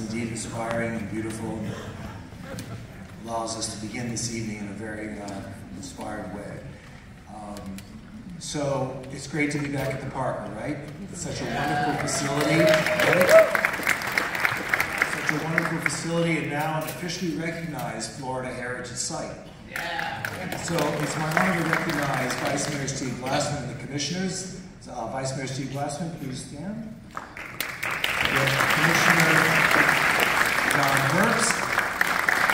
indeed inspiring and beautiful and allows us to begin this evening in a very uh, inspired way. Um, so it's great to be back at the park, right? It's such a wonderful facility, right? Such a wonderful facility and now an officially recognized Florida Heritage Site. Yeah. So it's my honor to recognize Vice Mayor Steve Glassman and the commissioners. Uh, Vice Mayor Steve Glassman, please stand. Commissioner Burks,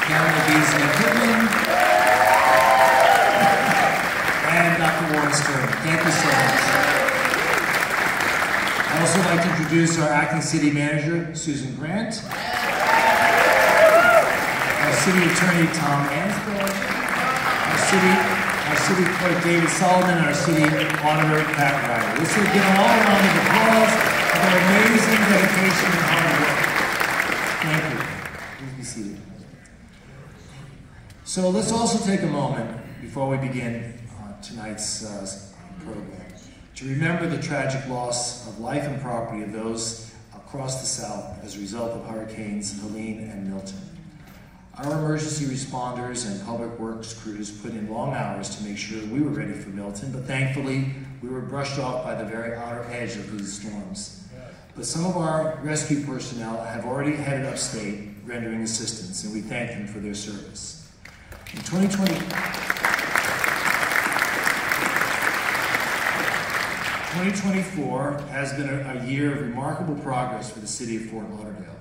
Cameron Beasley Pittman, and Dr. Warren Sturman. Thank you so much. I'd also like to introduce our acting city manager, Susan Grant, our city attorney, Tom Ansbro, our city, our city clerk, David Soloman, our city auditor, Pat Reilly. Let's give them all a round of applause for their amazing dedication and hard work. Please be seated. So let's also take a moment before we begin uh, tonight's uh, program to remember the tragic loss of life and property of those across the South as a result of Hurricanes Helene and Milton. Our emergency responders and public works crews put in long hours to make sure we were ready for Milton, but thankfully we were brushed off by the very outer edge of these storms. But some of our rescue personnel have already headed upstate rendering assistance, and we thank them for their service. In 2020, 2024 has been a, a year of remarkable progress for the city of Fort Lauderdale.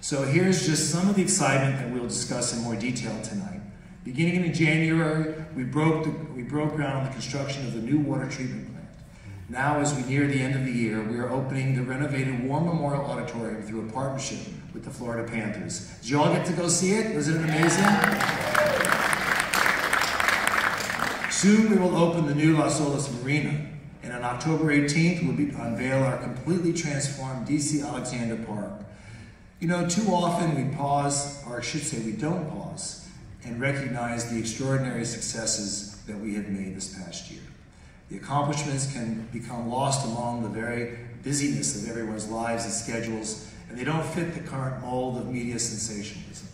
So here's just some of the excitement that we'll discuss in more detail tonight. Beginning in January, we broke, the, we broke ground on the construction of the new water treatment. Now, as we near the end of the year, we are opening the renovated War Memorial Auditorium through a partnership with the Florida Panthers. Did you all get to go see it? Was it amazing? Soon we will open the new Las Olas Marina, and on October 18th, we'll be, unveil our completely transformed DC Alexander Park. You know, too often we pause, or I should say we don't pause, and recognize the extraordinary successes that we have made this past year. The accomplishments can become lost among the very busyness of everyone's lives and schedules, and they don't fit the current mold of media sensationalism.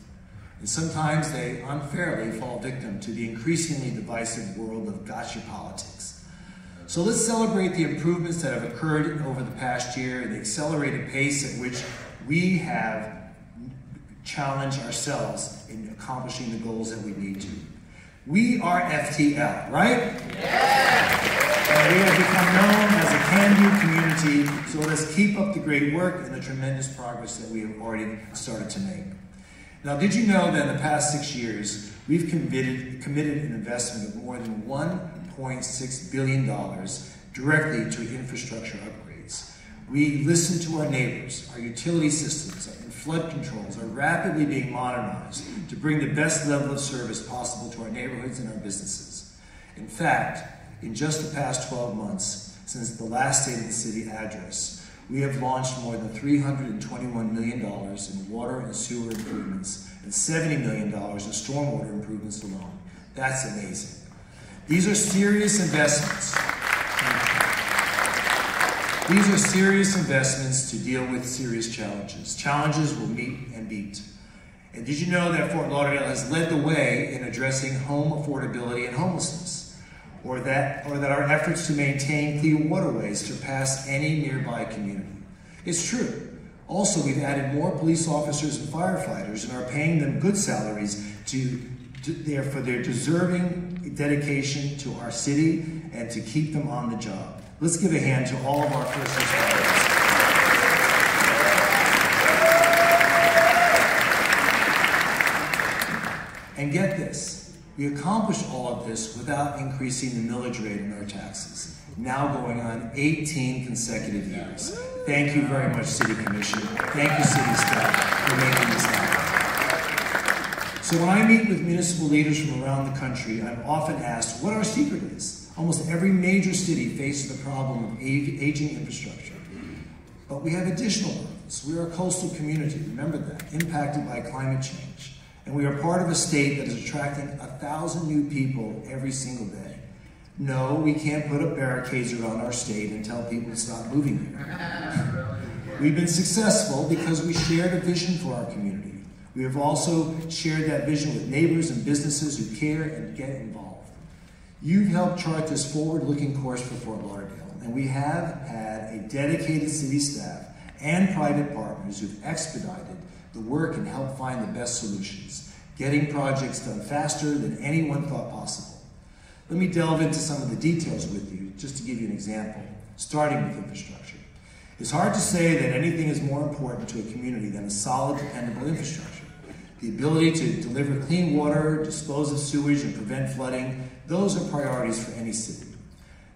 And sometimes they unfairly fall victim to the increasingly divisive world of gotcha politics. So let's celebrate the improvements that have occurred over the past year and the accelerated pace at which we have challenged ourselves in accomplishing the goals that we need to. We are FTL, right? Yeah. And we have become known as a can-do community, so let us keep up the great work and the tremendous progress that we have already started to make. Now, did you know that in the past six years, we've committed, committed an investment of more than $1.6 billion directly to infrastructure upgrades? We listen to our neighbors, our utility systems flood controls are rapidly being modernized to bring the best level of service possible to our neighborhoods and our businesses. In fact, in just the past 12 months, since the last State of the City address, we have launched more than $321 million in water and sewer improvements and $70 million in stormwater improvements alone. That's amazing. These are serious investments. These are serious investments to deal with serious challenges. Challenges we'll meet and beat. And did you know that Fort Lauderdale has led the way in addressing home affordability and homelessness? Or that, or that our efforts to maintain clean waterways surpass any nearby community? It's true. Also, we've added more police officers and firefighters and are paying them good salaries to, to for their deserving dedication to our city and to keep them on the job. Let's give a hand to all of our first responders. And get this, we accomplished all of this without increasing the millage rate in our taxes, now going on 18 consecutive years. Thank you very much, City Commission. Thank you, City staff, for making this happen. So when I meet with municipal leaders from around the country, I'm often asked what our secret is. Almost every major city faces the problem of aging infrastructure. But we have additional burdens. We are a coastal community, remember that, impacted by climate change. And we are part of a state that is attracting a thousand new people every single day. No, we can't put up barricades around our state and tell people to stop moving here. We've been successful because we shared a vision for our community. We have also shared that vision with neighbors and businesses who care and get involved. You've helped chart this forward-looking course for Fort Lauderdale, and we have had a dedicated city staff and private partners who've expedited the work and helped find the best solutions, getting projects done faster than anyone thought possible. Let me delve into some of the details with you, just to give you an example, starting with infrastructure. It's hard to say that anything is more important to a community than a solid, dependable infrastructure. The ability to deliver clean water, dispose of sewage, and prevent flooding, those are priorities for any city.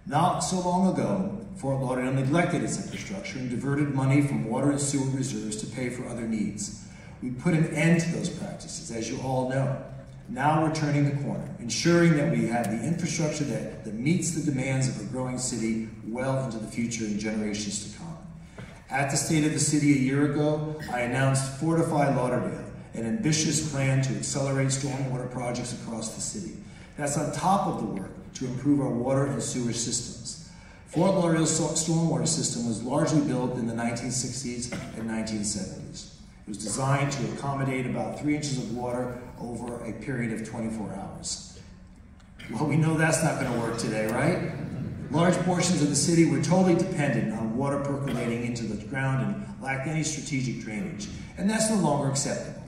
Not so long ago, Fort Lauderdale neglected its infrastructure and diverted money from water and sewer reserves to pay for other needs. We put an end to those practices, as you all know. Now we're turning the corner, ensuring that we have the infrastructure that, that meets the demands of a growing city well into the future and generations to come. At the State of the City a year ago, I announced Fortify Lauderdale, an ambitious plan to accelerate stormwater projects across the city. That's on top of the work to improve our water and sewer systems. Fort Lauderdale's stormwater system was largely built in the 1960s and 1970s. It was designed to accommodate about three inches of water over a period of 24 hours. Well, we know that's not going to work today, right? Large portions of the city were totally dependent on water percolating into the ground and lacked any strategic drainage, and that's no longer acceptable.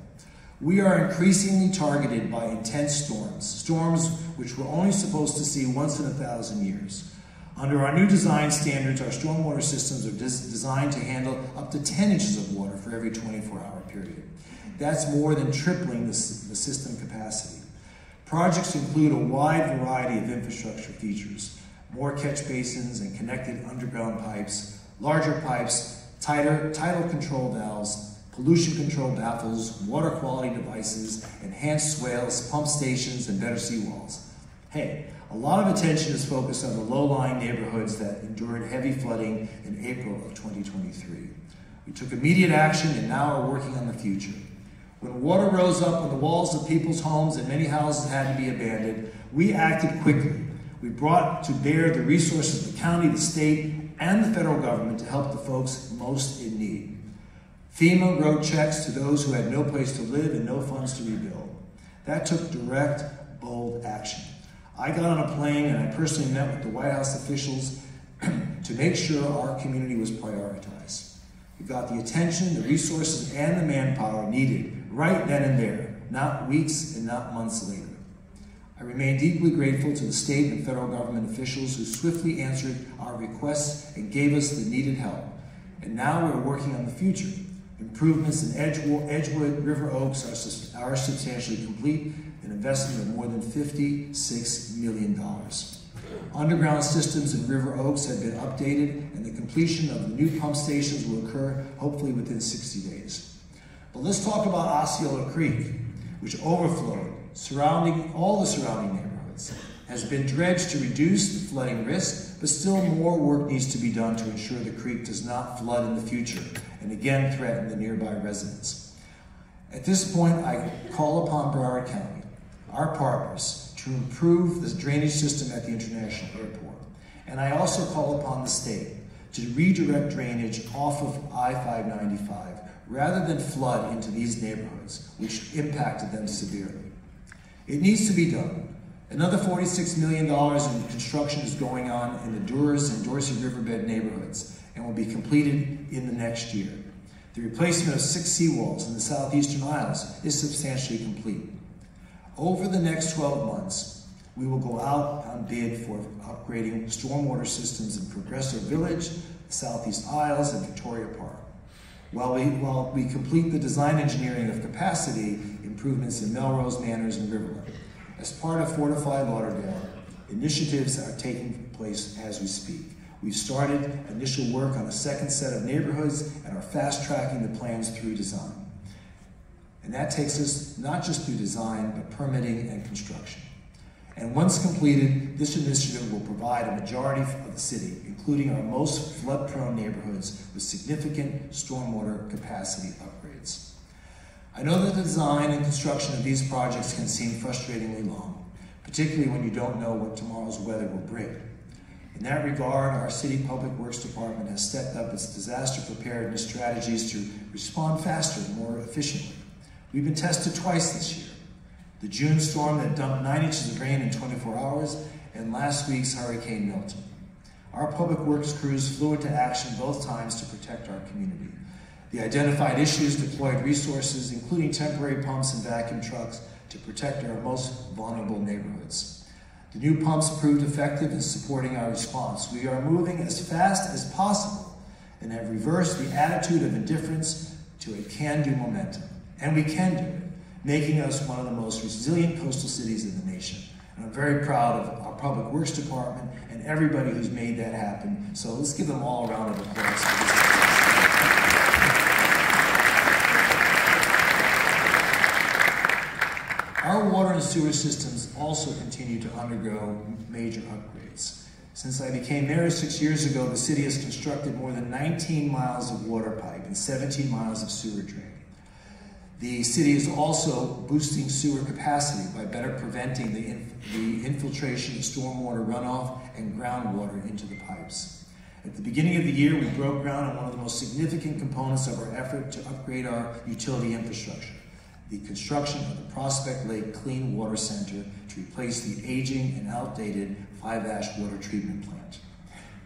We are increasingly targeted by intense storms, storms which we're only supposed to see once in a thousand years. Under our new design standards, our stormwater systems are designed to handle up to 10 inches of water for every 24-hour period. That's more than tripling the, the system capacity. Projects include a wide variety of infrastructure features, more catch basins and connected underground pipes, larger pipes, tighter tidal control valves, pollution control baffles, water quality devices, enhanced swales, pump stations, and better seawalls. Hey, a lot of attention is focused on the low-lying neighborhoods that endured heavy flooding in April of 2023. We took immediate action and now are working on the future. When water rose up on the walls of people's homes and many houses had to be abandoned, we acted quickly. We brought to bear the resources of the county, the state, and the federal government to help the folks most in need. FEMA wrote checks to those who had no place to live and no funds to rebuild. That took direct, bold action. I got on a plane and I personally met with the White House officials to make sure our community was prioritized. We got the attention, the resources, and the manpower needed right then and there, not weeks and not months later. I remain deeply grateful to the state and federal government officials who swiftly answered our requests and gave us the needed help. And now we're working on the future. Improvements in Edgewood, Edgewood River Oaks are, are substantially complete, an investment of more than $56 million. Underground systems in River Oaks have been updated, and the completion of the new pump stations will occur hopefully within 60 days. But let's talk about Osceola Creek, which overflowed, surrounding all the surrounding neighborhoods, has been dredged to reduce the flooding risk, but still more work needs to be done to ensure the creek does not flood in the future and again threaten the nearby residents. At this point, I call upon Broward County our partners to improve the drainage system at the International Airport. And I also call upon the state to redirect drainage off of I-595 rather than flood into these neighborhoods, which impacted them severely. It needs to be done. Another $46 million in construction is going on in the Durrs and Dorsey Riverbend neighborhoods and will be completed in the next year. The replacement of six seawalls in the southeastern Isles is substantially complete. Over the next 12 months, we will go out on bid for upgrading stormwater systems in Progresso Village, Southeast Isles, and Victoria Park. While we, while we complete the design engineering of capacity improvements in Melrose Manors and Riverland. As part of Fortify Lauderdale, initiatives are taking place as we speak. We've started initial work on a second set of neighborhoods and are fast tracking the plans through design. And that takes us not just through design, but permitting and construction. And once completed, this initiative will provide a majority of the city, including our most flood-prone neighborhoods, with significant stormwater capacity upgrades. I know the design and construction of these projects can seem frustratingly long, particularly when you don't know what tomorrow's weather will bring. In that regard, our City Public Works Department has stepped up its disaster preparedness strategies to respond faster and more efficiently. We've been tested twice this year. The June storm that dumped nine inches of rain in 24 hours, and last week's Hurricane Milton. Our public works crews flew into action both times to protect our community. The identified issues deployed resources, including temporary pumps and vacuum trucks, to protect our most vulnerable neighborhoods. The new pumps proved effective in supporting our response. We are moving as fast as possible and have reversed the attitude of indifference to a can-do momentum. And we can do it, making us one of the most resilient coastal cities in the nation. And I'm very proud of our Public Works Department and everybody who's made that happen. So let's give them all a round of applause. Our water and sewer systems also continue to undergo major upgrades. Since I became mayor six years ago, the city has constructed more than 19 miles of water pipe and 17 miles of sewer drain. The city is also boosting sewer capacity by better preventing the, inf the infiltration of stormwater runoff and groundwater into the pipes. At the beginning of the year, we broke ground on one of the most significant components of our effort to upgrade our utility infrastructure the construction of the Prospect Lake Clean Water Center to replace the aging and outdated Fiveash water treatment plant.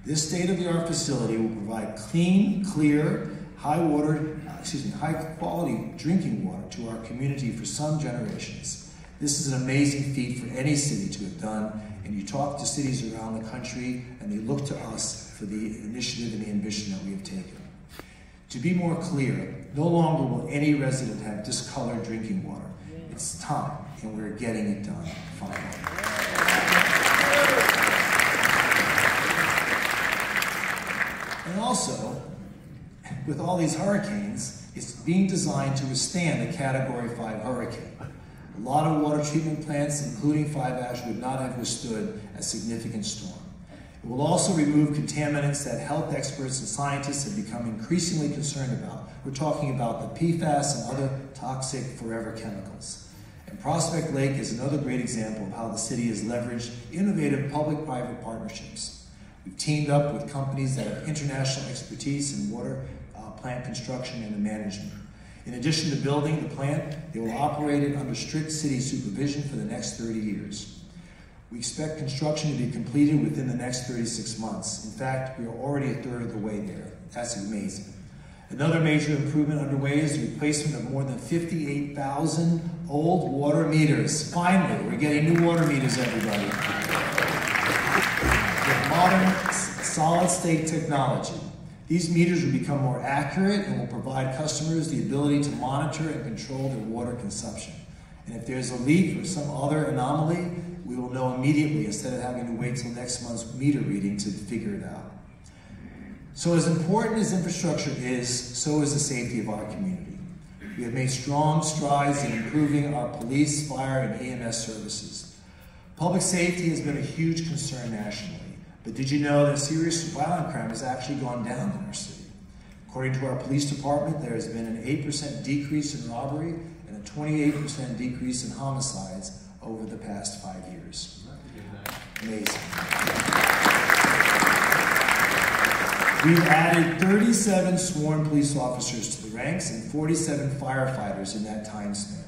This state-of-the-art facility will provide clean, clear, high water, excuse me, high quality drinking water to our community for some generations. This is an amazing feat for any city to have done, and you talk to cities around the country and they look to us for the initiative and the ambition that we have taken. To be more clear, no longer will any resident have discolored drinking water. It's time, and we're getting it done, finally. And also, with all these hurricanes, it's being designed to withstand a Category 5 hurricane. A lot of water treatment plants, including Fiveash, would not have withstood a significant storm. It will also remove contaminants that health experts and scientists have become increasingly concerned about. We're talking about the PFAS and other toxic forever chemicals. And Prospect Lake is another great example of how the city has leveraged innovative public-private partnerships. We've teamed up with companies that have international expertise in water uh, plant construction and management. In addition to building the plant, they will operate it under strict city supervision for the next 30 years. We expect construction to be completed within the next 36 months. In fact, we are already a third of the way there. That's amazing. Another major improvement underway is the replacement of more than 58,000 old water meters. Finally, we're getting new water meters, everybody. With modern solid state technology, these meters will become more accurate and will provide customers the ability to monitor and control their water consumption. And if there's a leak or some other anomaly, we will know immediately instead of having to wait till next month's meter reading to figure it out. So as important as infrastructure is, so is the safety of our community. We have made strong strides in improving our police, fire, and EMS services. Public safety has been a huge concern nationally, but did you know that serious violent crime has actually gone down in our city? According to our police department, there has been an 8% decrease in robbery and a 28% decrease in homicides over the past five years. Amazing. We've added 37 sworn police officers to the ranks and 47 firefighters in that time span.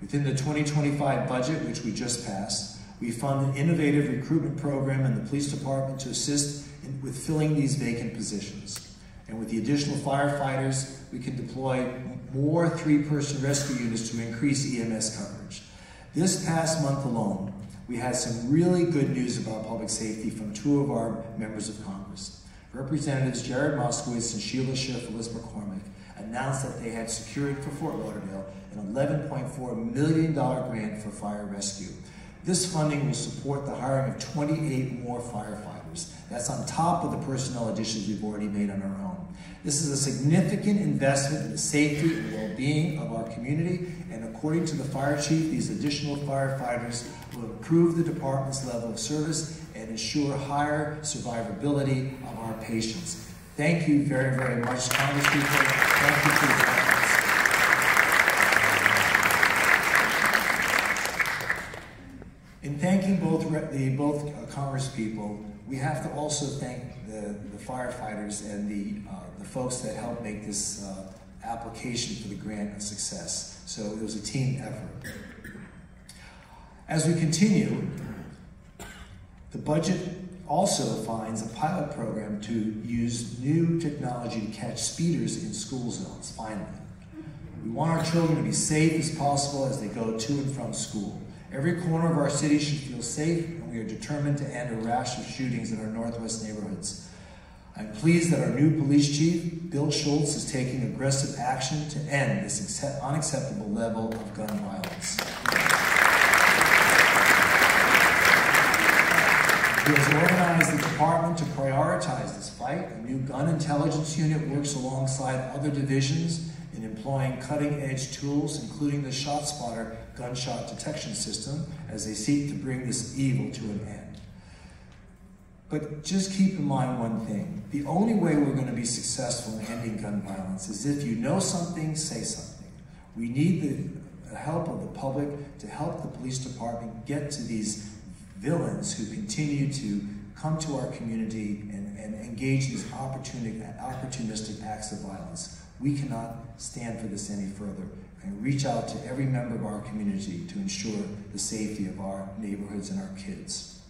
Within the 2025 budget, which we just passed, we fund an innovative recruitment program in the police department to assist in, with filling these vacant positions. And with the additional firefighters, we can deploy more three-person rescue units to increase EMS coverage. This past month alone, we had some really good news about public safety from two of our members of Congress. Representatives Jared Moskowitz and Sheila Cherfilus-McCormick announced that they had secured for Fort Lauderdale an $11.4 million grant for fire rescue. This funding will support the hiring of 28 more firefighters. That's on top of the personnel additions we've already made on our own. This is a significant investment in the safety and well-being of our community, and according to the fire chief, these additional firefighters will improve the department's level of service and ensure higher survivability of our patients. Thank you very, very much, Congresspeople. Thank you for. In thanking both the both uh, Congress people, we have to also thank the, the firefighters and the, uh, the folks that helped make this uh, application for the grant a success. So it was a team effort. As we continue, the budget also finds a pilot program to use new technology to catch speeders in school zones, finally. We want our children to be safe as possible as they go to and from school. Every corner of our city should feel safe, and we are determined to end a rash of shootings in our Northwest neighborhoods. I'm pleased that our new police chief, Bill Schultz, is taking aggressive action to end this unacceptable level of gun violence. He has organized the department to prioritize this fight. A new gun intelligence unit works alongside other divisions in employing cutting-edge tools, including the ShotSpotter gunshot detection system, as they seek to bring this evil to an end. But just keep in mind one thing. The only way we're going to be successful in ending gun violence is if you know something, say something. We need the help of the public to help the police department get to these villains who continue to come to our community and, and engage in these opportunistic acts of violence. We cannot stand for this any further and reach out to every member of our community to ensure the safety of our neighborhoods and our kids.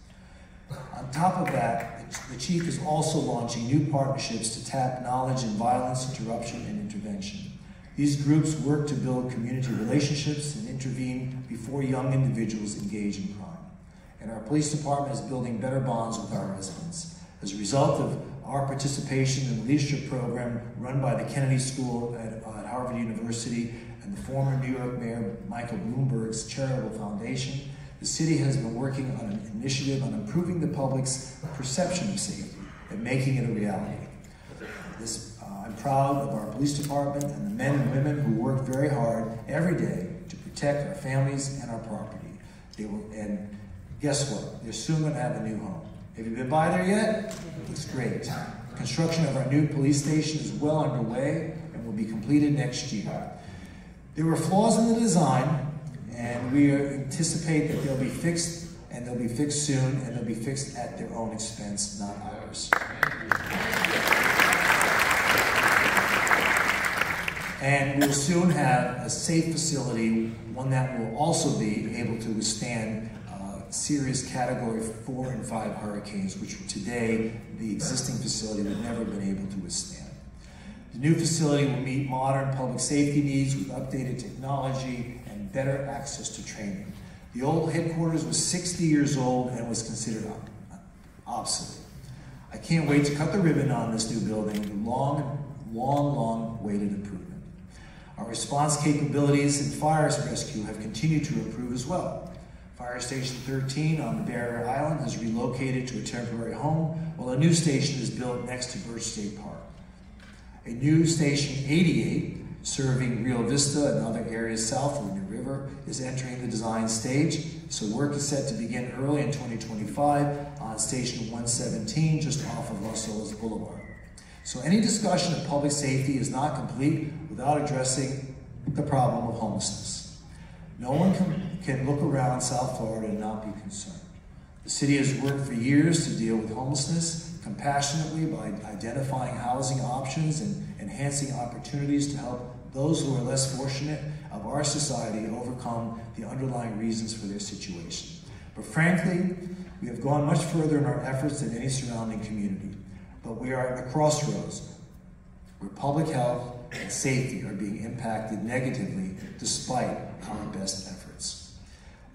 On top of that, the Chief is also launching new partnerships to tap knowledge in violence interruption and intervention. These groups work to build community relationships and intervene before young individuals engage in crime. And our police department is building better bonds with our residents. As a result of our participation in the leadership program run by the Kennedy School at, at Harvard University and the former New York Mayor Michael Bloomberg's charitable foundation, the city has been working on an initiative on improving the public's perception of safety and making it a reality. This, uh, I'm proud of our police department and the men and women who work very hard every day to protect our families and our property. They will, and guess what? They're soon going to have a new home. Have you been by there yet? It's great. Construction of our new police station is well underway and will be completed next year. There were flaws in the design, and we anticipate that they'll be fixed and they'll be fixed soon and they'll be fixed at their own expense, not ours. And we'll soon have a safe facility, one that will also be able to withstand serious category four and five hurricanes, which today the existing facility would never have been able to withstand. The new facility will meet modern public safety needs with updated technology and better access to training. The old headquarters was 60 years old and was considered obsolete. I can't wait to cut the ribbon on this new building, the long, long, long waited improvement. Our response capabilities and fire rescue have continued to improve as well. Fire Station 13 on the Barrier Island has relocated to a temporary home, while a new station is built next to Birch State Park. A new Station 88 serving Rio Vista and other areas south of the New River, is entering the design stage. So work is set to begin early in 2025 on Station 117, just off of Las Olas Boulevard. So any discussion of public safety is not complete without addressing the problem of homelessness. No one can, can look around South Florida and not be concerned. The city has worked for years to deal with homelessness compassionately by identifying housing options and enhancing opportunities to help those who are less fortunate of our society overcome the underlying reasons for their situation. But frankly, we have gone much further in our efforts than any surrounding community. But we are at a crossroads where public health and safety are being impacted negatively despite our best efforts.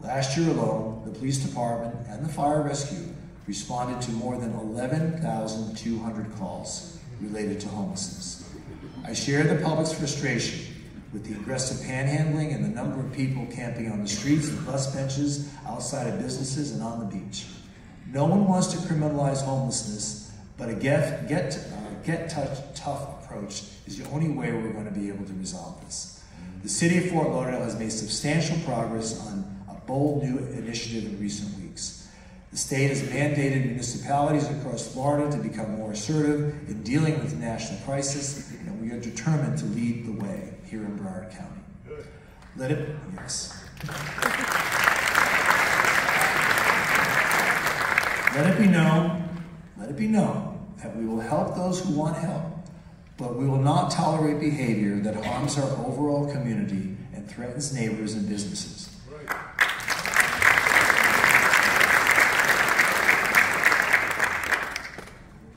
Last year alone, the police department and the fire rescue responded to more than 11,200 calls related to homelessness. I share the public's frustration with the aggressive panhandling and the number of people camping on the streets and bus benches, outside of businesses, and on the beach. No one wants to criminalize homelessness, but a get, get, uh, get touch, tough approach is the only way we're going to be able to resolve this. The city of Fort Lauderdale has made substantial progress on a bold new initiative in recent weeks. The state has mandated municipalities across Florida to become more assertive in dealing with the national crisis, and we are determined to lead the way here in Broward County. Good. Let it, yes. Let it be known Let it be known that we will help those who want help, but we will not tolerate behavior that harms our overall community and threatens neighbors and businesses.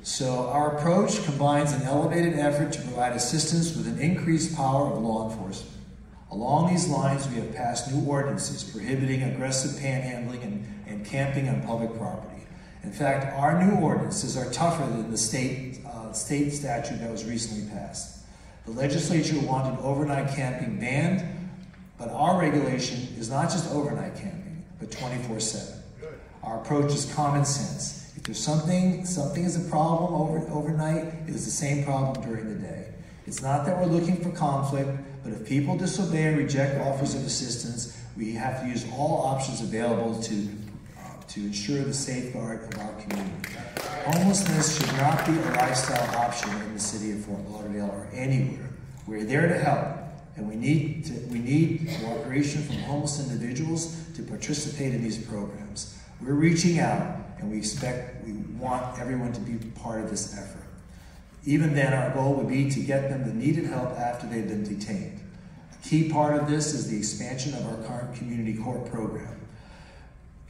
So our approach combines an elevated effort to provide assistance with an increased power of law enforcement. Along these lines, we have passed new ordinances prohibiting aggressive panhandling and, and camping on public property. In fact, our new ordinances are tougher than the state, state statute that was recently passed. The legislature wanted overnight camping banned, but our regulation is not just overnight camping, but 24 7. Our approach is common sense. If there's something, something is a problem over, overnight, it is the same problem during the day. It's not that we're looking for conflict, but if people disobey and reject offers of assistance, we have to use all options available to, uh, to ensure the safeguard of our community. Homelessness should not be a lifestyle option in the city of Fort Lauderdale or anywhere. We're there to help, and we need, to, we need cooperation from homeless individuals to participate in these programs. We're reaching out, and we expect, we want everyone to be part of this effort. Even then, our goal would be to get them the needed help after they've been detained. A key part of this is the expansion of our current community court program.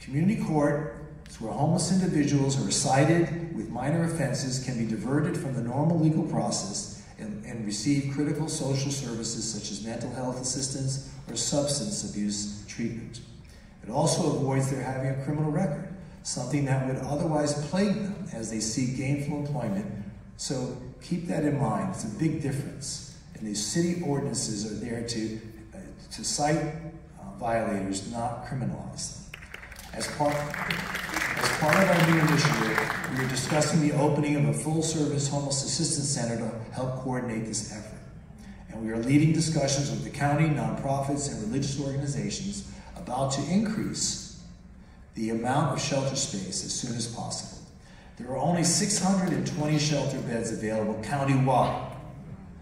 Community court where homeless individuals are cited with minor offenses can be diverted from the normal legal process and, and receive critical social services such as mental health assistance or substance abuse treatment. It also avoids their having a criminal record, something that would otherwise plague them as they seek gainful employment. So keep that in mind. It's a big difference. And these city ordinances are there to, uh, to cite uh, violators, not criminalize them. As part, as part of our new initiative, we are discussing the opening of a full-service homeless assistance center to help coordinate this effort. And we are leading discussions with the county, nonprofits, and religious organizations about to increase the amount of shelter space as soon as possible. There are only 620 shelter beds available countywide.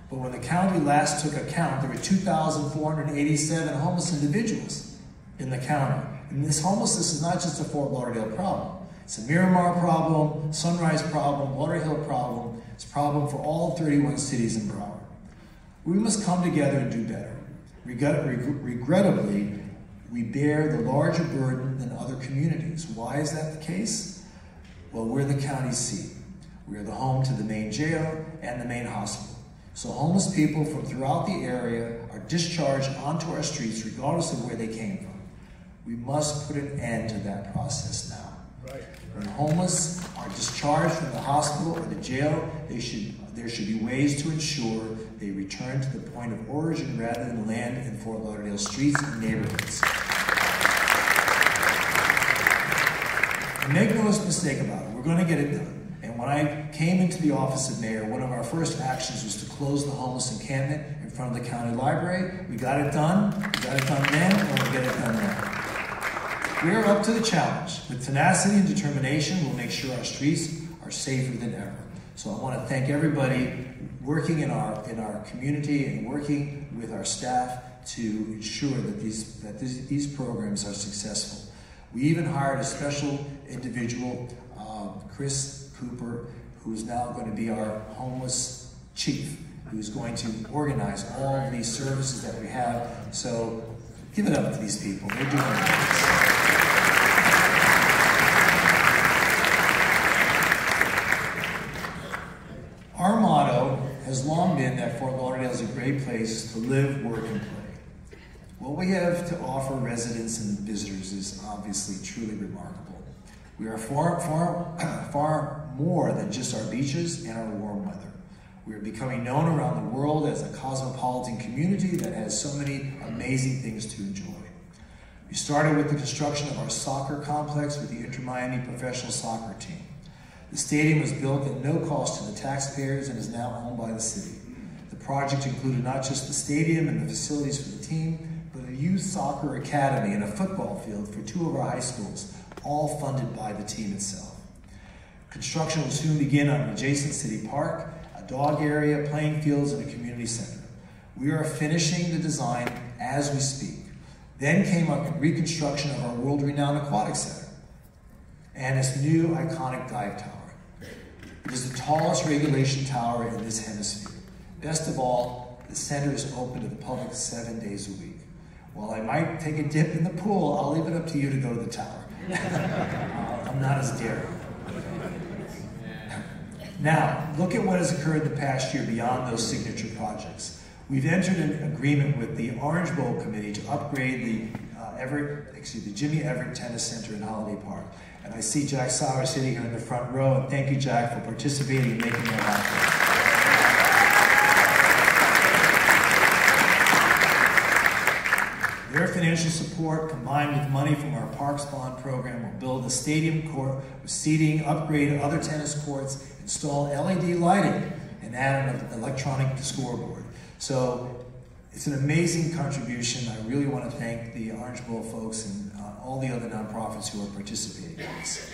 But when the county last took account, there were 2,487 homeless individuals in the county. And this homelessness is not just a Fort Lauderdale problem. It's a Miramar problem, Sunrise problem, Lauderhill problem. It's a problem for all 31 cities in Broward. We must come together and do better. Regrettably, we bear the larger burden than other communities. Why is that the case? Well, we're the county seat. We are the home to the main jail and the main hospital. So homeless people from throughout the area are discharged onto our streets regardless of where they came from. We must put an end to that process now. Right. When homeless are discharged from the hospital or the jail, they should, there should be ways to ensure they return to the point of origin rather than land in Fort Lauderdale streets and neighborhoods. And make no mistake about it, we're going to get it done. And when I came into the office of mayor, one of our first actions was to close the homeless encampment in front of the county library. We got it done. We got it done then, and we'll get it done now. We are up to the challenge. With tenacity and determination, we'll make sure our streets are safer than ever. So I want to thank everybody working in our in our community and working with our staff to ensure that these that these, these programs are successful. We even hired a special individual, uh, Chris Cooper, who is now going to be our homeless chief, who's going to organize all these services that we have. So give it up to these people. They're doing it. Our motto has long been that Fort Lauderdale is a great place to live, work, and play. What we have to offer residents and visitors is obviously truly remarkable. We are far, far, far more than just our beaches and our warm weather. We are becoming known around the world as a cosmopolitan community that has so many amazing things to enjoy. We started with the construction of our soccer complex with the Inter Miami professional soccer team. The stadium was built at no cost to the taxpayers and is now owned by the city. The project included not just the stadium and the facilities for the team, but a youth soccer academy and a football field for two of our high schools, all funded by the team itself. Construction will soon begin on an adjacent city park, a dog area, playing fields, and a community center. We are finishing the design as we speak. Then came a reconstruction of our world-renowned aquatic center and its new iconic dive tower. It is the tallest regulation tower in this hemisphere. Best of all, the center is open to the public seven days a week. While I might take a dip in the pool, I'll leave it up to you to go to the tower. uh, I'm not as daring. Now, look at what has occurred the past year beyond those signature projects. We've entered an agreement with the Orange Bowl Committee to upgrade the uh, Evert, excuse the Jimmy Evert Tennis Center in Holiday Park. And I see Jack Sauer sitting here in the front row, and thank you, Jack, for participating and making that happen. Their financial support, combined with money from our Parks Bond program, will build a stadium court with seating, upgrade other tennis courts, install LED lighting, and add an electronic scoreboard. So it's an amazing contribution. I really want to thank the Orange Bowl folks and all the other nonprofits who are participating in this.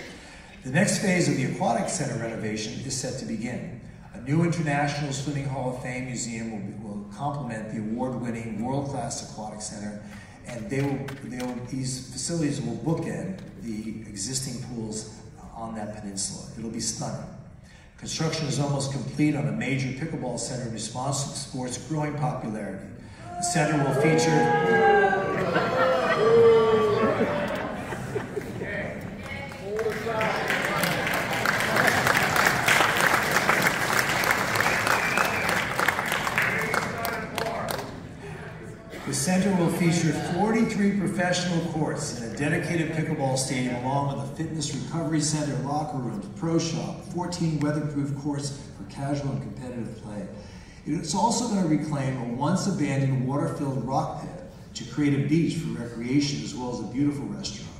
The next phase of the Aquatic Center renovation is set to begin. A new International Swimming Hall of Fame museum will, will complement the award-winning world-class Aquatic Center and they will, they will, these facilities will bookend the existing pools on that peninsula. It'll be stunning. Construction is almost complete on a major pickleball center in response to the sport's growing popularity. The center will feature center will feature 43 professional courts and a dedicated pickleball stadium along with a fitness recovery center, locker rooms, pro shop, 14 weatherproof courts for casual and competitive play. It's also going to reclaim a once abandoned water-filled rock pit to create a beach for recreation as well as a beautiful restaurant.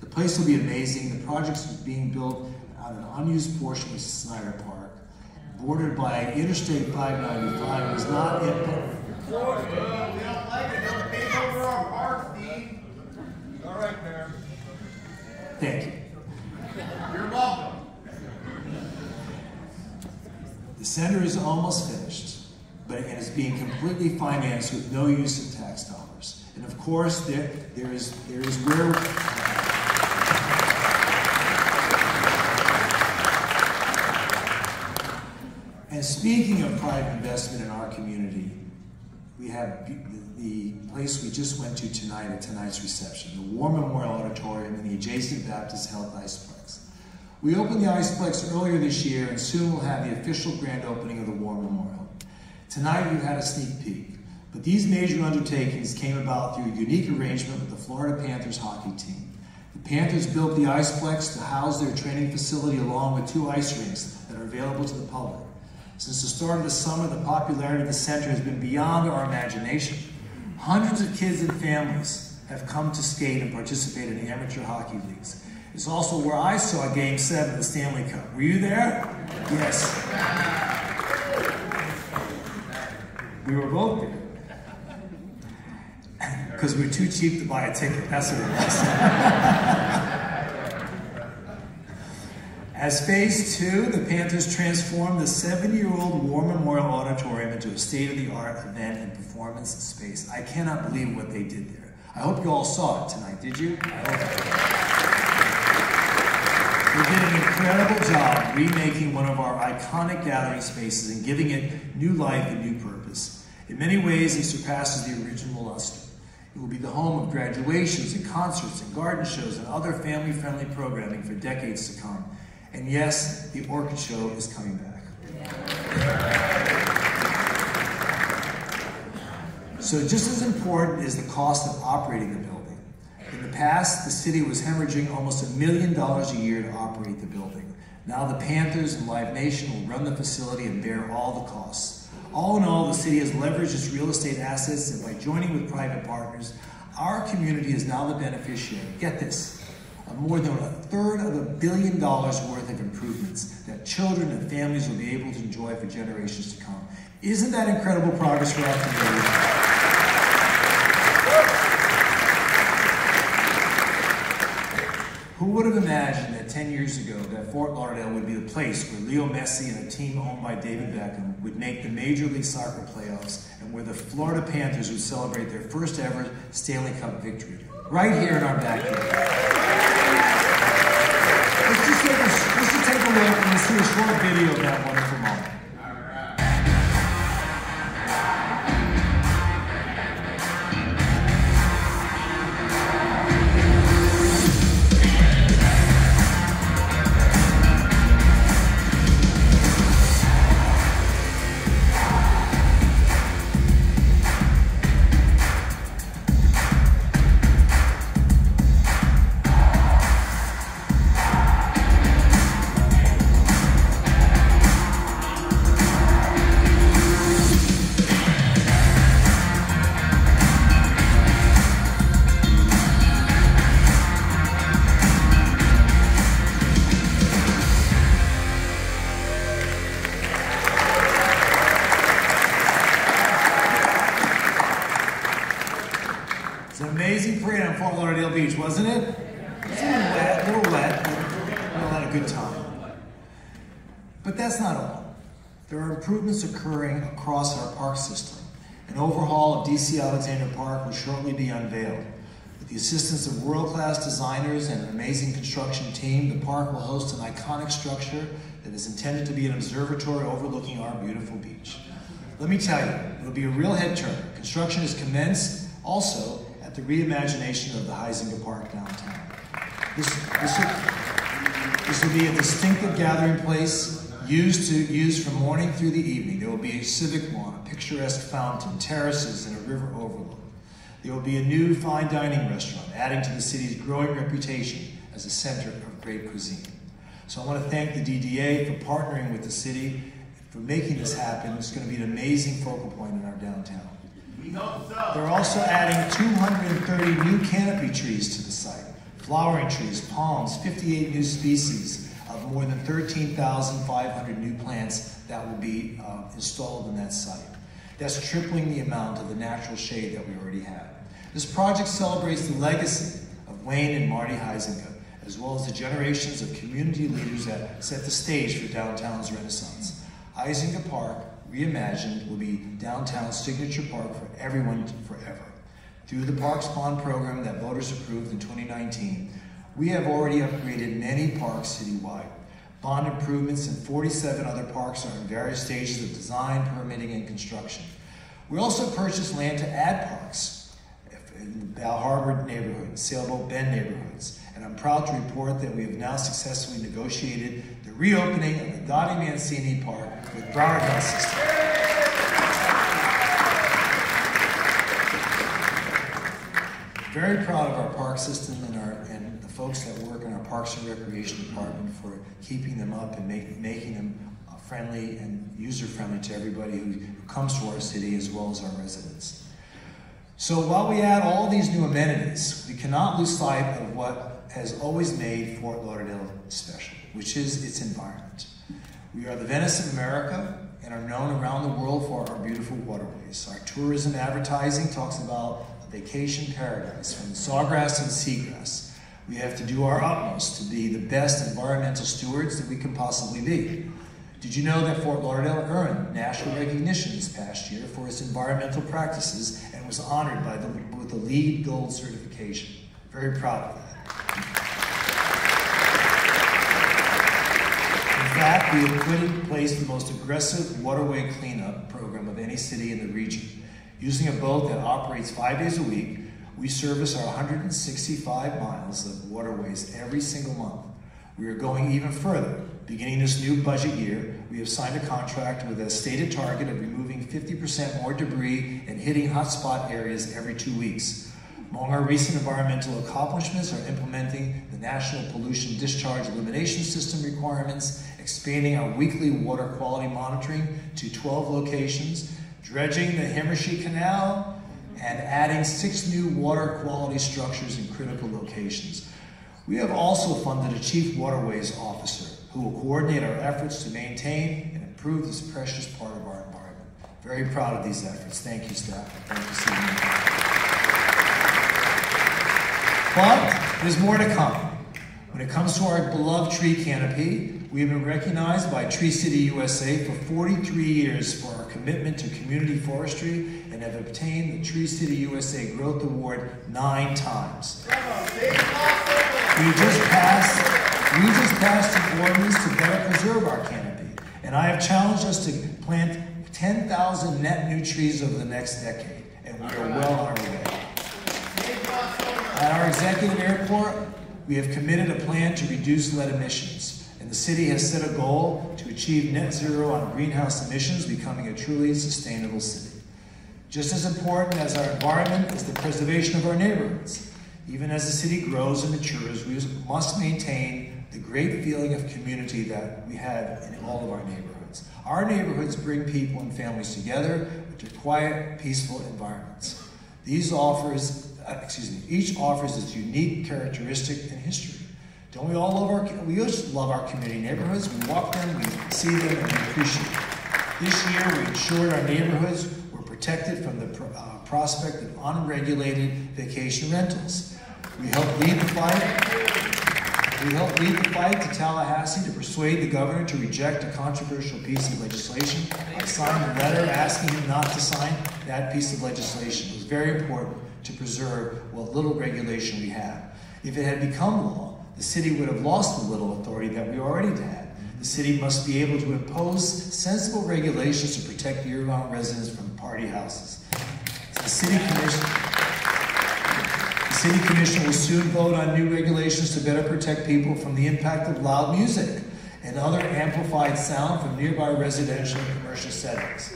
The place will be amazing. The project is being built on an unused portion of Snyder Park, bordered by Interstate 595 and is not yet Thank you. You're welcome. The center is almost finished, but it is being completely financed with no use of tax dollars. And of course, there, there is there is where And speaking of private investment in our community, we have the place we just went to tonight at tonight's reception, the War Memorial Auditorium and the adjacent Baptist Health Iceplex. We opened the Iceplex earlier this year and soon we'll have the official grand opening of the War Memorial. Tonight you had a sneak peek, but these major undertakings came about through a unique arrangement with the Florida Panthers hockey team. The Panthers built the Iceplex to house their training facility along with two ice rinks that are available to the public. Since the start of the summer, the popularity of the center has been beyond our imagination. Hundreds of kids and families have come to skate and participate in the amateur hockey leagues. It's also where I saw Game 7 of the Stanley Cup. Were you there? Yes. We were both there. Because we're too cheap to buy a ticket. That's what it was. As phase two, the Panthers transformed the 70-year-old War Memorial Auditorium into a state-of-the-art event and performance space. I cannot believe what they did there. I hope you all saw it tonight, did you? They did an incredible job remaking one of our iconic gathering spaces and giving it new life and new purpose. In many ways, it surpasses the original luster. It will be the home of graduations and concerts and garden shows and other family-friendly programming for decades to come. And yes, the Orchid Show is coming back. So just as important is the cost of operating the building. In the past, the city was hemorrhaging almost a million dollars a year to operate the building. Now the Panthers and Live Nation will run the facility and bear all the costs. All in all, the city has leveraged its real estate assets and by joining with private partners, our community is now the beneficiary. Get this, Uh, more than a third of a billion dollars worth of improvements that children and families will be able to enjoy for generations to come. Isn't that incredible progress for our community? Who would have imagined that 10 years ago that Fort Lauderdale would be the place where Leo Messi and a team owned by David Beckham would make the Major League Soccer playoffs and where the Florida Panthers would celebrate their first ever Stanley Cup victory right here in our backyard. Let's just take a, let's just take a look and see a short video of that wonderful moment. Of Alexander Park will shortly be unveiled. With the assistance of world-class designers and an amazing construction team, the park will host an iconic structure that is intended to be an observatory overlooking our beautiful beach. Let me tell you, it'll be a real head turn. Construction is commenced also at the reimagination of the Huizenga Park downtown. This, this, will, this will be a distinctive gathering place used to used from morning through the evening. There will be a civic lawn, a picturesque fountain, terraces, and a river overlook. There will be a new fine dining restaurant, adding to the city's growing reputation as a center of great cuisine. So I want to thank the DDA for partnering with the city for making this happen. It's going to be an amazing focal point in our downtown. They're also adding 230 new canopy trees to the site, flowering trees, palms, 58 new species more than 13,500 new plants that will be uh, installed in that site. That's tripling the amount of the natural shade that we already have. This project celebrates the legacy of Wayne and Marty Huizenga, as well as the generations of community leaders that set the stage for downtown's renaissance. Huizenga Park, reimagined, will be downtown's signature park for everyone forever. Through the Parks Bond program that voters approved in 2019, we have already upgraded many parks citywide. Bond improvements in 47 other parks are in various stages of design, permitting, and construction. We also purchased land to add parks in the Bal Harbor neighborhood, Sailboat Bend neighborhoods, and I'm proud to report that we have now successfully negotiated the reopening of the Dottie Mancini Park with Broward Health System. Very proud of our park system and our and the folks that work in our Parks and Recreation Department for keeping them up and make, making them friendly and user friendly to everybody who, who comes to our city as well as our residents. So while we add all these new amenities, we cannot lose sight of what has always made Fort Lauderdale special, which is its environment. We are the Venice of America and are known around the world for our beautiful waterways. Our tourism advertising talks about a vacation paradise from sawgrass and seagrass. We have to do our utmost to be the best environmental stewards that we can possibly be. Did you know that Fort Lauderdale earned national recognition this past year for its environmental practices and was honored by the, with the LEED Gold certification? Very proud of that. In fact, we have put in place the most aggressive waterway cleanup program of any city in the region. Using a boat that operates five days a week, we service our 165 miles of waterways every single month. We are going even further. Beginning this new budget year, we have signed a contract with a stated target of removing 50% more debris and hitting hotspot areas every two weeks. Among our recent environmental accomplishments are implementing the National Pollution Discharge Elimination System requirements, expanding our weekly water quality monitoring to 12 locations, dredging the Himmarshee Canal, and adding six new water quality structures in critical locations. We have also funded a Chief Waterways Officer who will coordinate our efforts to maintain and improve this precious part of our environment. Very proud of these efforts. Thank you, staff. Thank you. But there's more to come. When it comes to our beloved tree canopy, we have been recognized by Tree City USA for 43 years for our commitment to community forestry and have obtained the Tree City USA Growth Award nine times. We just passed We just passed an ordinance to better preserve our canopy, and I have challenged us to plant 10,000 net new trees over the next decade, and we are well on our way. At our executive airport, we have committed a plan to reduce lead emissions, and the city has set a goal to achieve net zero on greenhouse emissions, becoming a truly sustainable city. Just as important as our environment is the preservation of our neighborhoods. Even as the city grows and matures, we must maintain the great feeling of community that we have in all of our neighborhoods. Our neighborhoods bring people and families together, are quiet, peaceful environments. These offers, excuse me, each offers its unique characteristic and history. Don't we all love our, we just love our community neighborhoods. We walk them, we see them, and we appreciate them. This year, we ensured our neighborhoods were protected from the uh, prospect of unregulated vacation rentals. We helped lead the fight. We helped lead the fight to Tallahassee to persuade the governor to reject a controversial piece of legislation. I signed a letter asking him not to sign that piece of legislation. It was very important to preserve what little regulation we have. If it had become law, the city would have lost the little authority that we already had. The city must be able to impose sensible regulations to protect year-round residents from party houses. The city commission. the City Commission will soon vote on new regulations to better protect people from the impact of loud music and other amplified sound from nearby residential and commercial settings.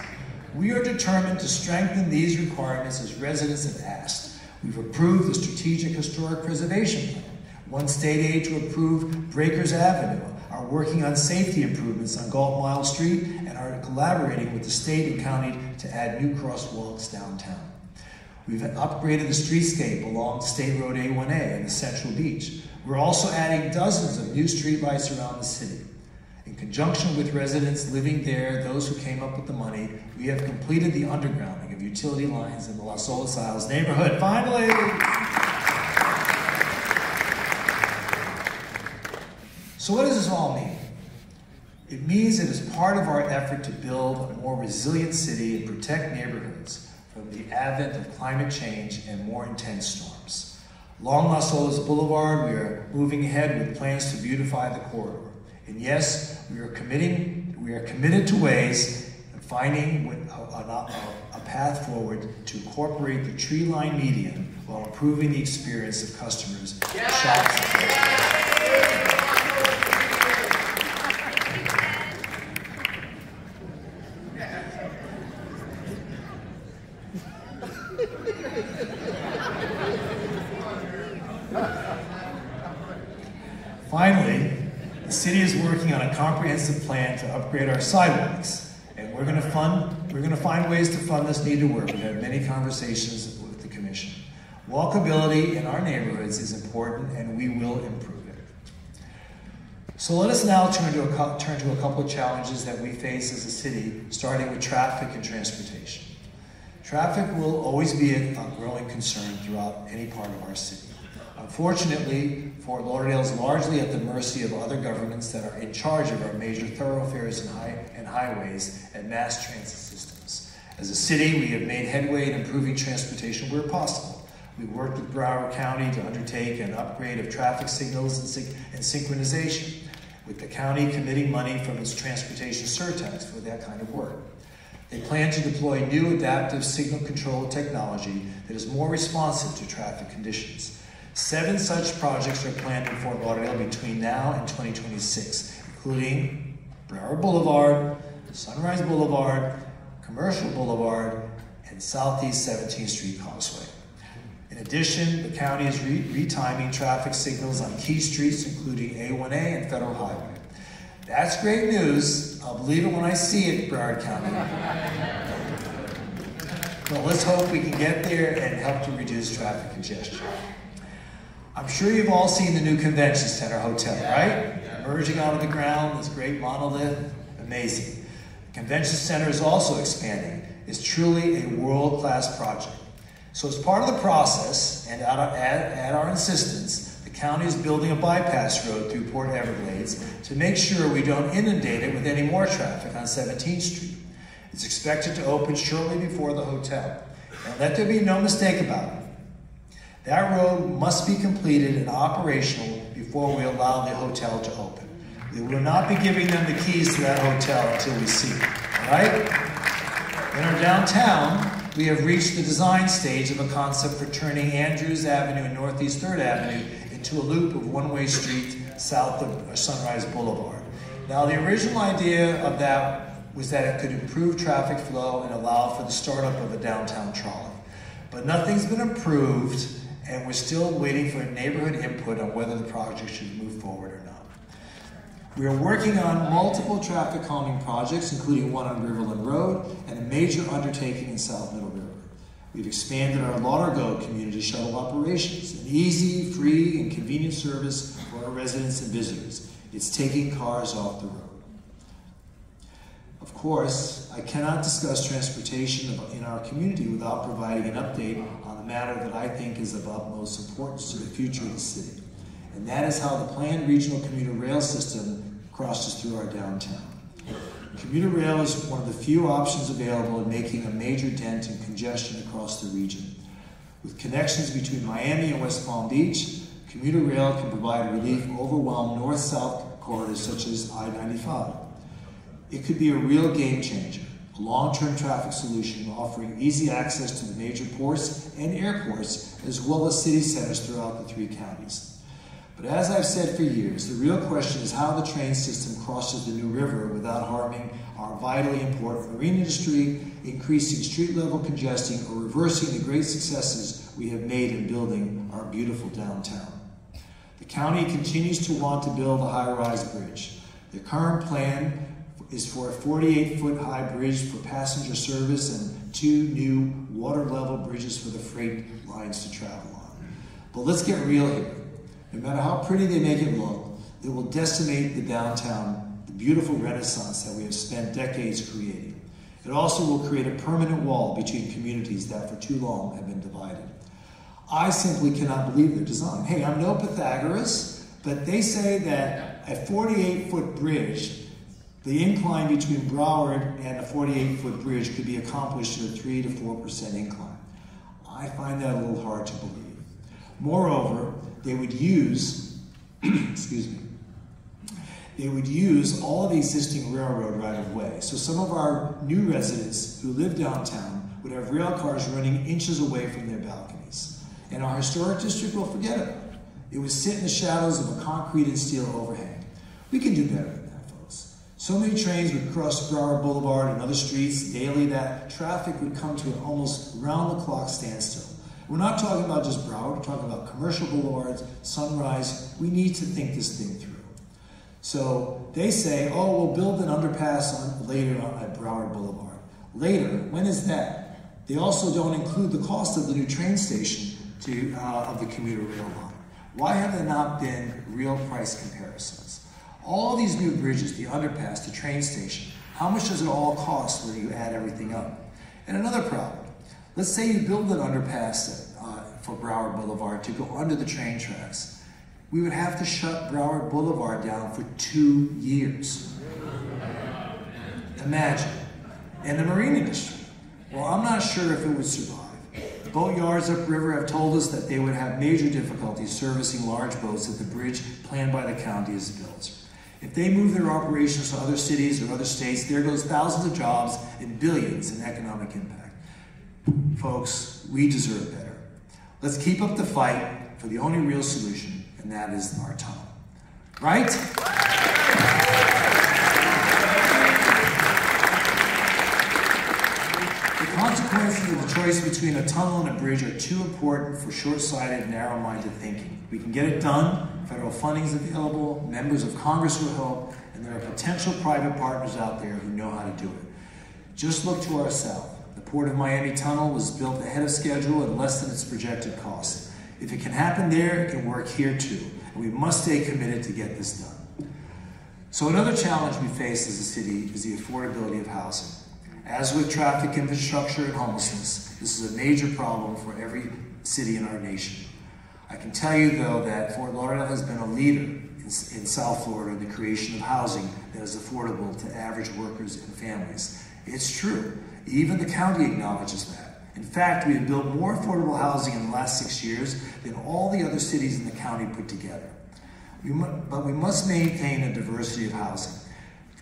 We are determined to strengthen these requirements as residents have asked. We've approved the Strategic Historic Preservation Plan, one state aid to approve Breakers Avenue, are working on safety improvements on Galt Mile Street, and are collaborating with the state and county to add new crosswalks downtown. We've upgraded the streetscape along State Road A1A and the Central Beach. We're also adding dozens of new streetlights around the city. In conjunction with residents living there, those who came up with the money, we have completed the undergrounding of utility lines in the Las Olas Isles neighborhood. Finally! So what does this all mean? It means it is part of our effort to build a more resilient city and protect neighborhoods from the advent of climate change and more intense storms. Along Las Olas Boulevard, we are moving ahead with plans to beautify the corridor. And yes, we are committing, we are committed to ways of finding a, a, a path forward to incorporate the tree-line median while improving the experience of customers, yeah. shops, the city is working on a comprehensive plan to upgrade our sidewalks, and we're going to fund. We're going to find ways to fund this need to work. We've had many conversations with the commission. Walkability in our neighborhoods is important, and we will improve it. So let us now turn to a, turn to a couple of challenges that we face as a city, starting with traffic and transportation. Traffic will always be a growing concern throughout any part of our city. Unfortunately, Fort Lauderdale is largely at the mercy of other governments that are in charge of our major thoroughfares and, high, and highways and mass transit systems. As a city, we have made headway in improving transportation where possible. We worked with Broward County to undertake an upgrade of traffic signals and, syn and synchronization, with the county committing money from its transportation surtax for that kind of work. They plan to deploy new adaptive signal control technology that is more responsive to traffic conditions. Seven such projects are planned in Fort Lauderdale between now and 2026, including Broward Boulevard, Sunrise Boulevard, Commercial Boulevard, and Southeast 17th Street Causeway. In addition, the county is re retiming traffic signals on key streets, including A1A and Federal Highway. That's great news. I'll believe it when I see it, Broward County. but let's hope we can get there and help to reduce traffic congestion. I'm sure you've all seen the new convention center hotel, right? Emerging out of the ground, this great monolith, amazing. The convention center is also expanding. It's truly a world-class project. So as part of the process, and at our, at, at our insistence, the county is building a bypass road through Port Everglades to make sure we don't inundate it with any more traffic on 17th Street. It's expected to open shortly before the hotel. And let there be no mistake about it. That road must be completed and operational before we allow the hotel to open. We will not be giving them the keys to that hotel until we see it, all right? In our downtown, we have reached the design stage of a concept for turning Andrews Avenue and Northeast 3rd Avenue into a loop of one-way street south of uh, Sunrise Boulevard. Now, the original idea of that was that it could improve traffic flow and allow for the startup of a downtown trolley. But nothing's been approved, and we're still waiting for neighborhood input on whether the project should move forward or not. We are working on multiple traffic calming projects, including one on Riverland Road and a major undertaking in South Middle River. We've expanded our LauderGO community shuttle operations, an easy, free, and convenient service for our residents and visitors. It's taking cars off the road. Of course, I cannot discuss transportation in our community without providing an update the matter that I think is of utmost importance to the future of the city. And that is how the planned regional commuter rail system crosses through our downtown. Commuter rail is one of the few options available in making a major dent in congestion across the region. With connections between Miami and West Palm Beach, commuter rail can provide relief overwhelmed north-south corridors such as I-95. It could be a real game changer, a long-term traffic solution offering easy access to the major ports and airports, as well as city centers throughout the three counties. But as I've said for years, the real question is how the train system crosses the New River without harming our vitally important marine industry, increasing street level congestion, or reversing the great successes we have made in building our beautiful downtown. The county continues to want to build a high-rise bridge. The current plan is for a 48-foot high bridge for passenger service and two new water level bridges for the freight lines to travel on. But let's get real here. No matter how pretty they make it look, it will decimate the downtown, the beautiful renaissance that we have spent decades creating. It also will create a permanent wall between communities that for too long have been divided. I simply cannot believe their design. Hey, I'm no Pythagoras, but they say that a 48 foot bridge the incline between Broward and a 48-foot bridge could be accomplished at a 3 to 4% incline. I find that a little hard to believe. Moreover, they would use, excuse me, they would use all of the existing railroad right of way. So some of our new residents who live downtown would have rail cars running inches away from their balconies. And our historic district will forget about it. It would sit in the shadows of a concrete and steel overhang. We can do better so many trains would cross Broward Boulevard and other streets daily that traffic would come to an almost round-the-clock standstill. We're not talking about just Broward, we're talking about commercial boulevards, Sunrise. We need to think this thing through. So they say, oh, we'll build an underpass on, later on at Broward Boulevard. Later, when is that? They also don't include the cost of the new train station to, uh, of the commuter rail line. Why have there not been real price comparisons? All these new bridges, the underpass, the train station, how much does it all cost when you add everything up? And another problem, let's say you build an underpass uh, for Broward Boulevard to go under the train tracks. We would have to shut Broward Boulevard down for two years. Imagine. And the marine industry. Well, I'm not sure if it would survive. Boatyards upriver have told us that they would have major difficulties servicing large boats if the bridge planned by the county is built. If they move their operations to other cities or other states, there goes thousands of jobs and billions in economic impact. Folks, we deserve better. Let's keep up the fight for the only real solution, and that is our tunnel. Right? Choice between a tunnel and a bridge are too important for short-sighted, narrow-minded thinking. We can get it done, Federal funding is available, members of Congress will help, and there are potential private partners out there who know how to do it. Just look to our south. The Port of Miami Tunnel was built ahead of schedule and less than its projected cost. If it can happen there, it can work here too. And we must stay committed to get this done. So another challenge we face as a city is the affordability of housing. As with traffic infrastructure and homelessness, this is a major problem for every city in our nation. I can tell you, though, that Fort Lauderdale has been a leader in, in South Florida in the creation of housing that is affordable to average workers and families. It's true. Even the county acknowledges that. In fact, we have built more affordable housing in the last six years than all the other cities in the county put together. We but we must maintain a diversity of housing.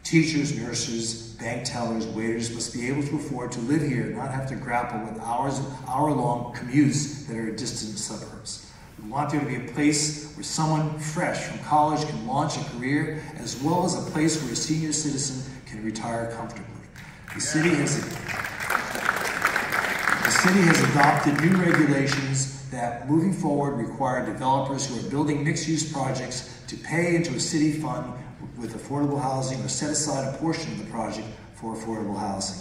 Teachers, nurses, bank tellers, waiters must be able to afford to live here and not have to grapple with hours, hour-long commutes that are distant suburbs. We want there to be a place where someone fresh from college can launch a career, as well as a place where a senior citizen can retire comfortably. The city has, the city has adopted new regulations that, moving forward, require developers who are building mixed-use projects to pay into a city fund with affordable housing or set aside a portion of the project for affordable housing.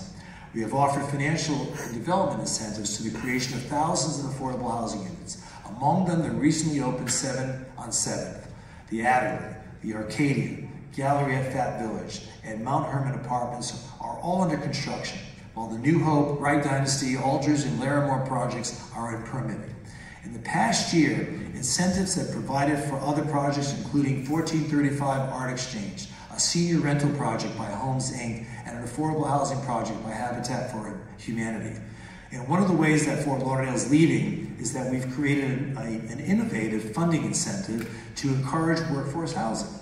We have offered financial development incentives to the creation of thousands of affordable housing units, among them the recently opened 7 on 7th, the Adderley, the Arcadian, Gallery at Fat Village, and Mount Hermon Apartments are all under construction, while the New Hope, Wright Dynasty, Alders, and Larimore projects are in permitting. In the past year, incentives have provided for other projects including 1435 Art Exchange, a senior rental project by Homes Inc., and an affordable housing project by Habitat for Humanity. And one of the ways that Fort Lauderdale is leading is that we've created a, an innovative funding incentive to encourage workforce housing.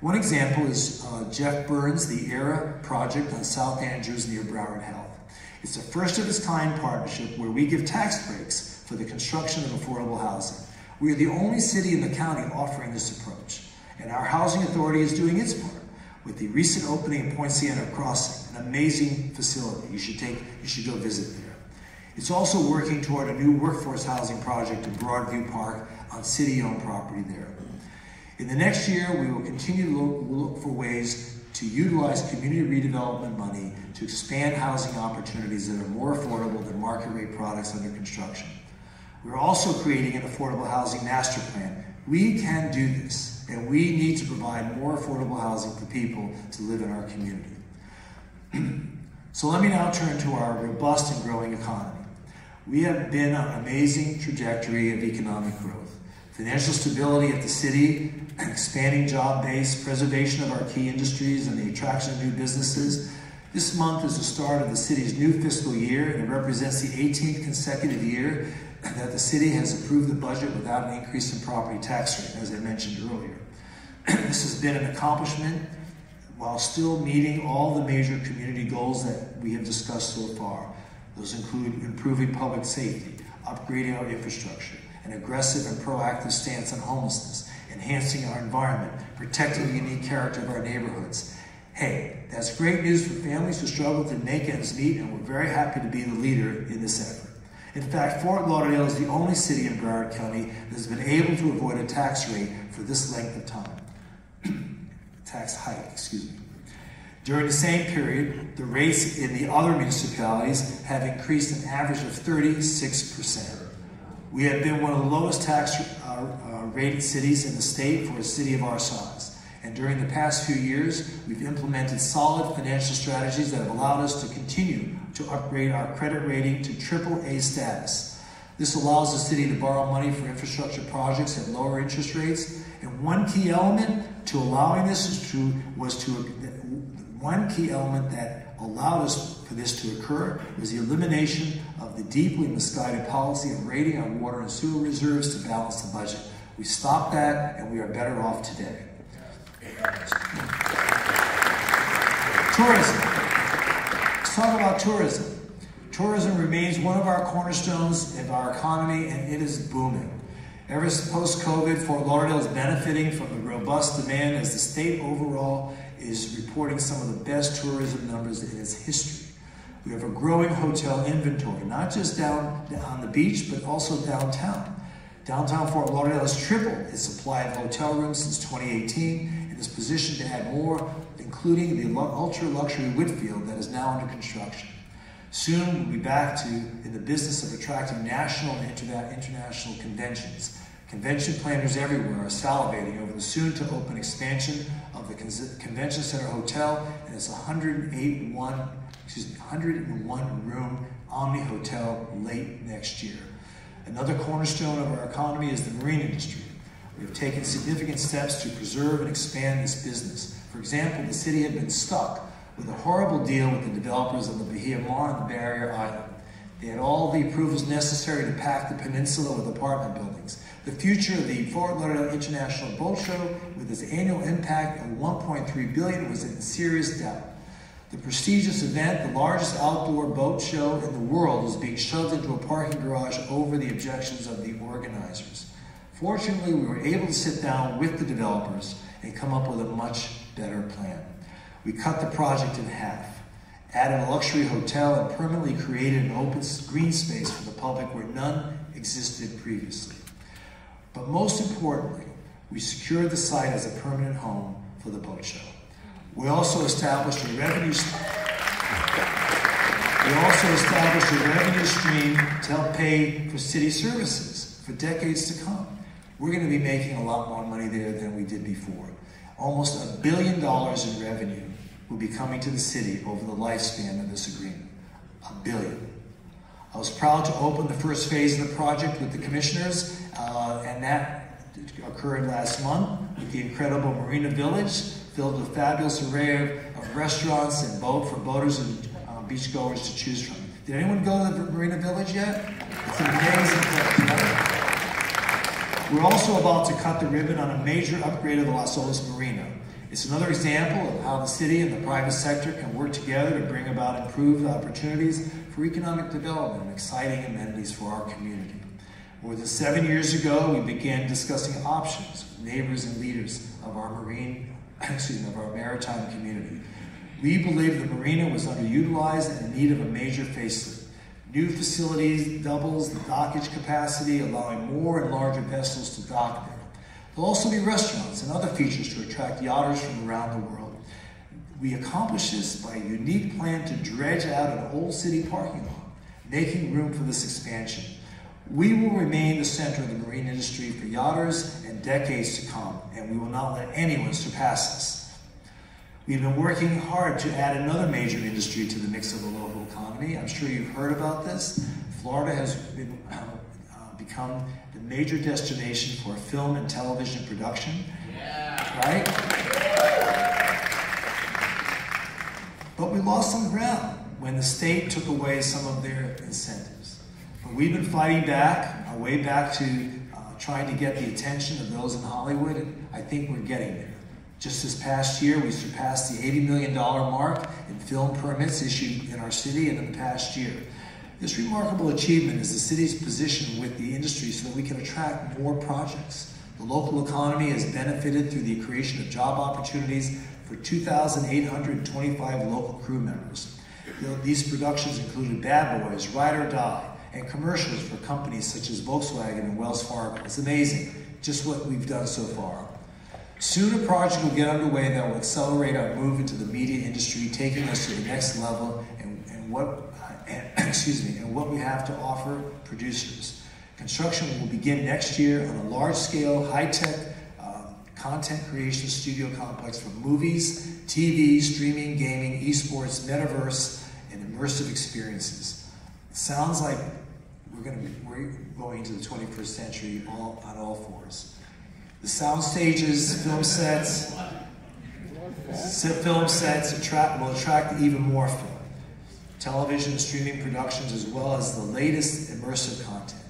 One example is uh, Jeff Burns' The Era project on South Andrews near Broward Health. It's a first of its kind partnership where we give tax breaks for the construction of affordable housing. We are the only city in the county offering this approach, and our housing authority is doing its part with the recent opening of Poinciana Crossing, an amazing facility. You should take, you should go visit there. It's also working toward a new workforce housing project in Broadview Park on city-owned property there. In the next year, we will continue to look, look for ways to utilize community redevelopment money to expand housing opportunities that are more affordable than market rate products under construction. We're also creating an affordable housing master plan. We can do this, and we need to provide more affordable housing for people to live in our community. so let me now turn to our robust and growing economy. We have been on an amazing trajectory of economic growth. Financial stability at the city, an expanding job base, preservation of our key industries, and the attraction of new businesses. This month is the start of the city's new fiscal year, and it represents the 18th consecutive year that the city has approved the budget without an increase in property tax rate, as I mentioned earlier. this has been an accomplishment while still meeting all the major community goals that we have discussed so far. Those include improving public safety, upgrading our infrastructure, an aggressive and proactive stance on homelessness, enhancing our environment, protecting the unique character of our neighborhoods. Hey, that's great news for families who struggle to make ends meet, and we're very happy to be the leader in this effort. In fact, Fort Lauderdale is the only city in Broward County that has been able to avoid a tax rate for this length of time. tax hike, excuse me. During the same period, the rates in the other municipalities have increased an average of 36%. We have been one of the lowest tax uh, uh, rated cities in the state for a city of our size. And during the past few years, we've implemented solid financial strategies that have allowed us to continue to upgrade our credit rating to triple A status. This allows the city to borrow money for infrastructure projects at lower interest rates. And one key element to allowing this is to, was to, one key element that allowed us for this to occur was the elimination of the deeply misguided policy of rating our water and sewer reserves to balance the budget. We stopped that and we are better off today. Tourism talk about tourism. Tourism remains one of our cornerstones of our economy and it is booming. Ever since post-COVID, Fort Lauderdale is benefiting from the robust demand as the state overall is reporting some of the best tourism numbers in its history. We have a growing hotel inventory, not just down on the beach, but also downtown. Downtown Fort Lauderdale has tripled its supply of hotel rooms since 2018 and is positioned to add more including the ultra luxury Whitfield that is now under construction. Soon we'll be back to in the business of attracting national and international conventions. Convention planners everywhere are salivating over the soon to open expansion of the Convention Center Hotel and its 101, excuse me, 101 room Omni Hotel late next year. Another cornerstone of our economy is the marine industry. We have taken significant steps to preserve and expand this business. For example, the city had been stuck with a horrible deal with the developers of the Bahia Mar and the Barrier Island. They had all the approvals necessary to pack the peninsula with apartment buildings. The future of the Fort Lauderdale International Boat Show, with its annual impact of 1.3 billion, was in serious doubt. The prestigious event, the largest outdoor boat show in the world, was being shoved into a parking garage over the objections of the organizers. Fortunately, we were able to sit down with the developers and come up with a much better plan. We cut the project in half, added a luxury hotel, and permanently created an open green space for the public where none existed previously. But most importantly, we secured the site as a permanent home for the boat show. We also established a revenue. We also established a revenue stream to help pay for city services for decades to come. We're going to be making a lot more money there than we did before. Almost a billion dollars in revenue will be coming to the city over the lifespan of this agreement. A billion. I was proud to open the first phase of the project with the commissioners, uh, and that occurred last month with the incredible Marina Village, filled with a fabulous array of, of restaurants and boat for boaters and uh, beachgoers to choose from. Did anyone go to the Marina Village yet? It's an amazing place. We're also about to cut the ribbon on a major upgrade of the Las Olas Marina. It's another example of how the city and the private sector can work together to bring about improved opportunities for economic development and exciting amenities for our community. More than seven years ago, we began discussing options with neighbors and leaders of our marine excuse me, of our maritime community. We believe the marina was underutilized and in need of a major facelift. New facilities doubles the dockage capacity, allowing more and larger vessels to dock there. There'll also be restaurants and other features to attract yachters from around the world. We accomplish this by a unique plan to dredge out an old city parking lot, making room for this expansion. We will remain the center of the marine industry for yachters and decades to come, and we will not let anyone surpass us. We've been working hard to add another major industry to the mix of the local economy. I'm sure you've heard about this. Florida has been, uh, become the major destination for film and television production. Yeah. Right? But we lost some ground when the state took away some of their incentives. But we've been fighting back, our way back to uh, trying to get the attention of those in Hollywood, and I think we're getting there. Just this past year, we surpassed the $80 million mark in film permits issued in our city in the past year. This remarkable achievement is the city's position with the industry so that we can attract more projects. The local economy has benefited through the creation of job opportunities for 2,825 local crew members. These productions included Bad Boys, Ride or Die, and commercials for companies such as Volkswagen and Wells Fargo. It's amazing just what we've done so far. Soon a project will get underway that will accelerate our move into the media industry, taking us to the next level and, and what and, excuse me, and what we have to offer producers. Construction will begin next year on a large-scale, high-tech um, content creation studio complex for movies, TV, streaming, gaming, esports, metaverse, and immersive experiences. It Sounds like we're going to be we're going into the 21st century all, on all fours. The sound stages, film sets, film sets attract, will attract even more film. Television streaming productions as well as the latest immersive content.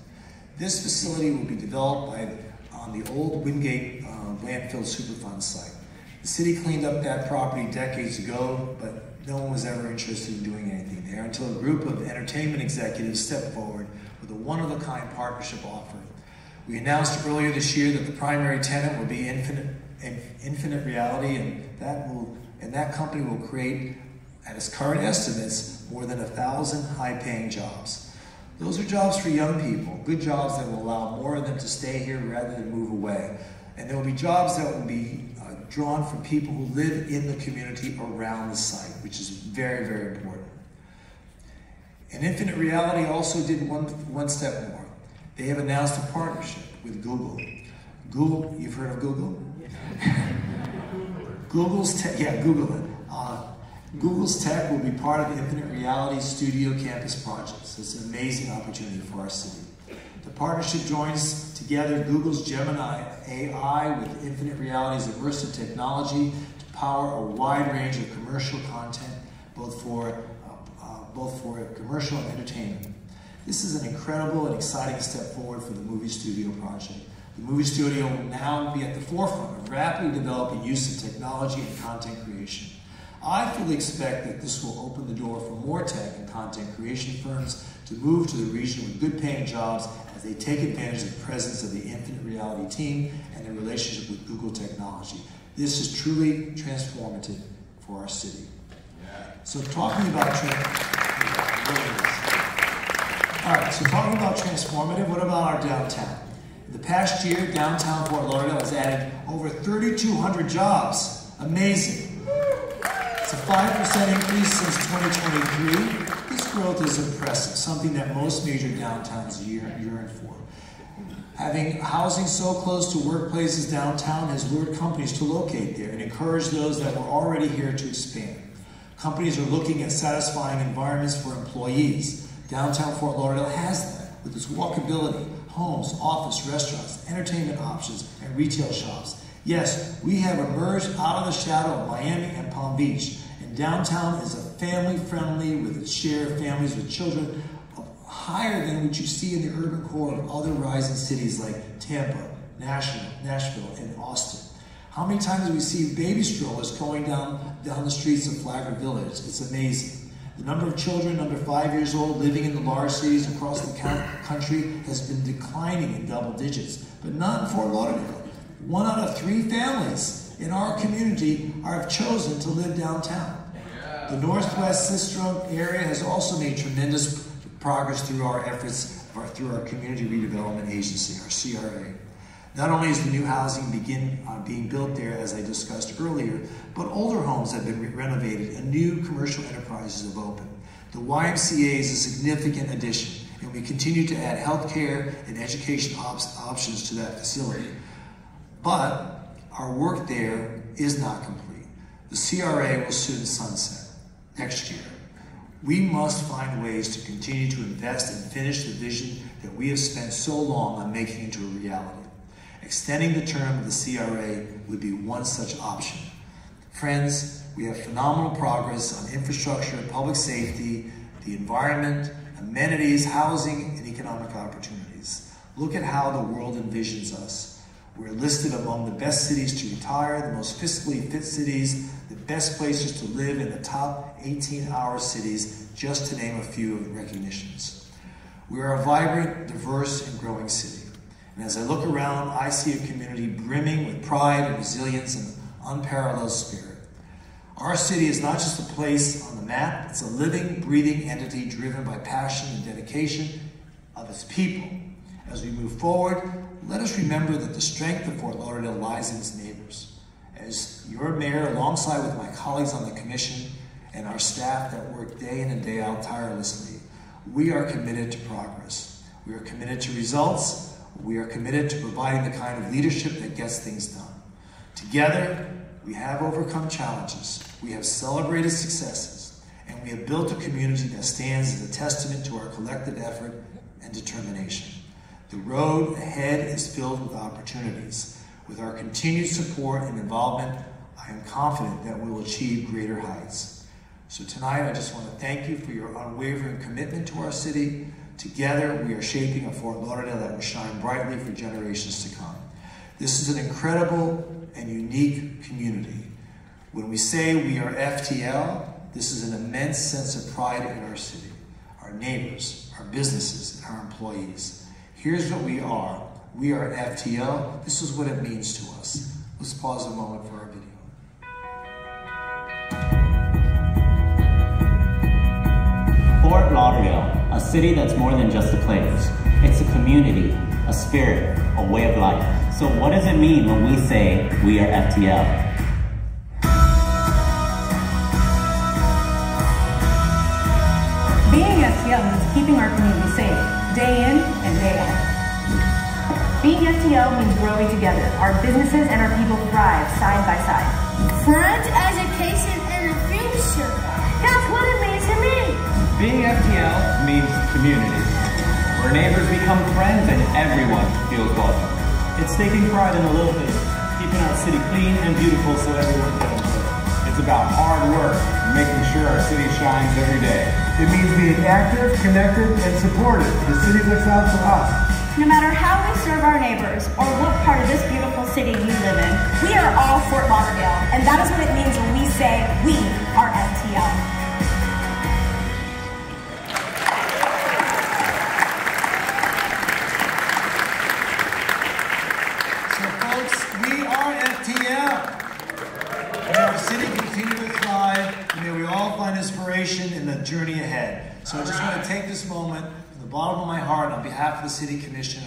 This facility will be developed by, on the old Wingate uh, landfill Superfund site. The city cleaned up that property decades ago, but no one was ever interested in doing anything there until a group of entertainment executives stepped forward with a one-of-a-kind partnership offer. We announced earlier this year that the primary tenant will be Infinite, Infinite Reality, and that will and that company will create, at its current estimates, more than a thousand high-paying jobs. Those are jobs for young people, good jobs that will allow more of them to stay here rather than move away. And there will be jobs that will be uh, drawn from people who live in the community around the site, which is very, very important. And Infinite Reality also did one, one step more. They have announced a partnership with Google. Google, you've heard of Google? Google's tech, yeah, Google it. Uh, Google's tech will be part of the Infinite Reality Studio Campus projects. It's an amazing opportunity for our city. The partnership joins together Google's Gemini AI with Infinite Reality's immersive technology to power a wide range of commercial content, both for both for commercial and entertainment. This is an incredible and exciting step forward for the movie studio project. The movie studio will now be at the forefront of rapidly developing use of technology and content creation. I fully expect that this will open the door for more tech and content creation firms to move to the region with good paying jobs as they take advantage of the presence of the Infinite Reality team and their relationship with Google technology. This is truly transformative for our city. So talking about all right, so talking about transformative, what about our downtown? In the past year, downtown Fort Lauderdale has added over 3,200 jobs. Amazing. It's a 5% increase since 2023. This growth is impressive, something that most major downtowns yearn for. Having housing so close to workplaces downtown has lured companies to locate there and encouraged those that were already here to expand. Companies are looking at satisfying environments for employees. Downtown Fort Lauderdale has that with its walkability, homes, office, restaurants, entertainment options, and retail shops. Yes, we have emerged out of the shadow of Miami and Palm Beach, and downtown is a family friendly with its share of families with children higher than what you see in the urban core of other rising cities like Tampa, Nashville, Nashville, and Austin. How many times do we see baby strollers going down, down the streets of Flagler Village? It's amazing. The number of children under five years old living in the large cities across the country has been declining in double digits, but not in Fort Lauderdale. One out of three families in our community have chosen to live downtown. The Northwest Sistrunk area has also made tremendous progress through our efforts uh, through our Community Redevelopment Agency, our CRA. Not only is the new housing begin uh, being built there, as I discussed earlier, but older homes have been re renovated and new commercial enterprises have opened. The YMCA is a significant addition, and we continue to add healthcare and education op options to that facility. But our work there is not complete. The CRA will soon sunset next year. We must find ways to continue to invest and finish the vision that we have spent so long on making into a reality. Extending the term of the CRA would be one such option. Friends, we have phenomenal progress on infrastructure, public safety, the environment, amenities, housing, and economic opportunities. Look at how the world envisions us. We're listed among the best cities to retire, the most fiscally fit cities, the best places to live in the top 18 hour cities, just to name a few of the recognitions. We are a vibrant, diverse, and growing city. And as I look around, I see a community brimming with pride and resilience and unparalleled spirit. Our city is not just a place on the map, it's a living, breathing entity driven by passion and dedication of its people. As we move forward, let us remember that the strength of Fort Lauderdale lies in its neighbors. As your mayor, alongside with my colleagues on the commission and our staff that work day in and day out tirelessly, we are committed to progress. We are committed to results. We are committed to providing the kind of leadership that gets things done. Together, we have overcome challenges. We have celebrated successes. And we have built a community that stands as a testament to our collective effort and determination. The road ahead is filled with opportunities. With our continued support and involvement, I am confident that we will achieve greater heights. So tonight, I just want to thank you for your unwavering commitment to our city. Together, we are shaping a Fort Lauderdale that will shine brightly for generations to come. This is an incredible and unique community. When we say we are FTL, this is an immense sense of pride in our city, our neighbors, our businesses, and our employees. Here's what we are. We are FTL. This is what it means to us. Let's pause a moment for our video. Fort Lauderdale, a city that's more than just a place. It's a community, a spirit, a way of life. So what does it mean when we say we are FTL? Being FTL means keeping our community safe, day in and day out. Being FTL means growing together. Our businesses and our people thrive side by side. Friends, Being FTL means community, where neighbors become friends and everyone feels welcome. It's taking pride in the little things, keeping our city clean and beautiful so everyone can enjoy it. It's about hard work and making sure our city shines every day. It means being active, connected, and supportive. The city looks out for us. No matter how we serve our neighbors or what part of this beautiful city you live in, we are all Fort Lauderdale, and that is what it means when we say we are FTL.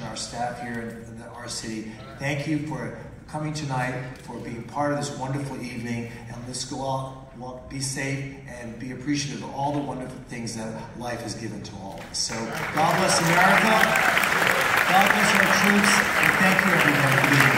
Our staff here in, in our city. Thank you for coming tonight, for being part of this wonderful evening, and let's go out, walk, be safe, and be appreciative of all the wonderful things that life has given to all of us. So God bless America. God bless our troops, and thank you everyone